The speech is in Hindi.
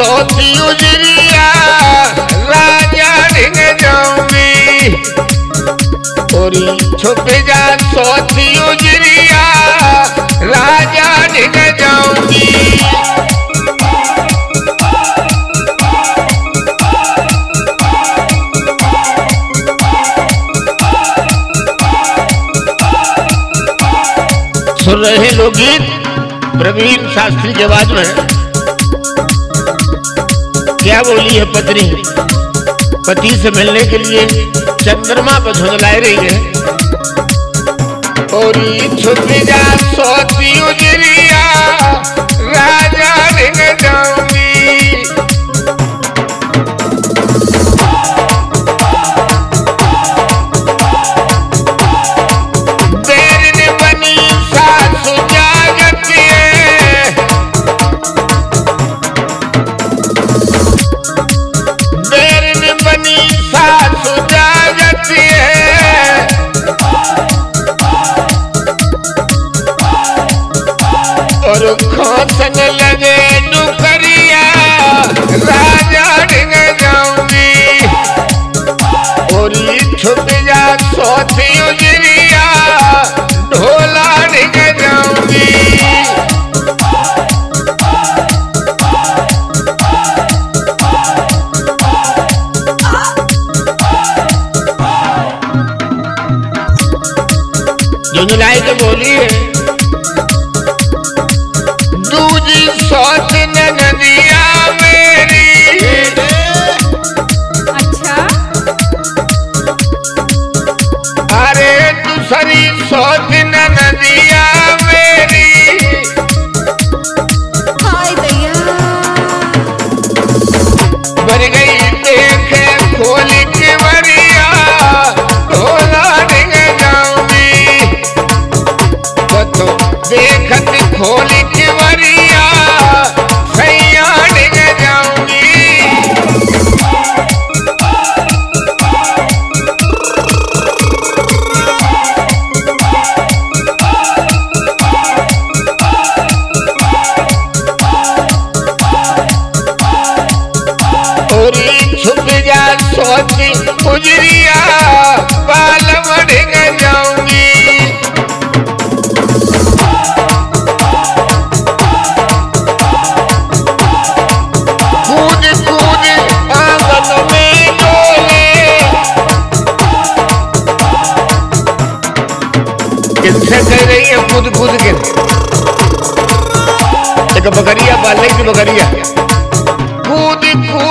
सोती उजरिया जाऊँगी। और छुप जा उजरिया जाऊँगी। सुन रहे लोग गीत? प्रवीण शास्त्री की आवाज़ में क्या बोली है पत्नी? पति से मिलने के लिए चंद्रमा पर झुंझलाए रही है। और छुप जा सोती उजरिया। और खोसन लगे डुकरिया राजा ढिंग जाऊँगी। और छुप जा सोती उजरिया। ढोला ढिंग जाऊँगी। झुंझलाई तो बोली है। दूसरी सोच नदिया मेरी। हाय दैया सोची उजरिया बाल ढिंग जाऊँगी रही है, कूद कूद के? एक बकरिया की बकरिया। कूद कूद